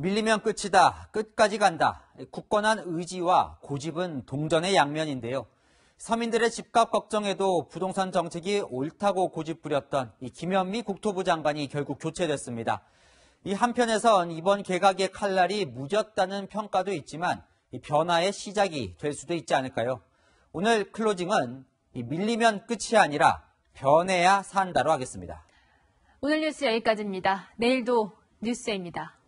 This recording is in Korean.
밀리면 끝이다. 끝까지 간다. 굳건한 의지와 고집은 동전의 양면인데요. 서민들의 집값 걱정에도 부동산 정책이 옳다고 고집 부렸던 이 김현미 국토부 장관이 결국 교체됐습니다. 이 한편에선 이번 개각의 칼날이 무졌다는 평가도 있지만 이 변화의 시작이 될 수도 있지 않을까요? 오늘 클로징은 이 밀리면 끝이 아니라 변해야 산다로 하겠습니다. 오늘 뉴스 여기까지입니다. 내일도 뉴스입니다.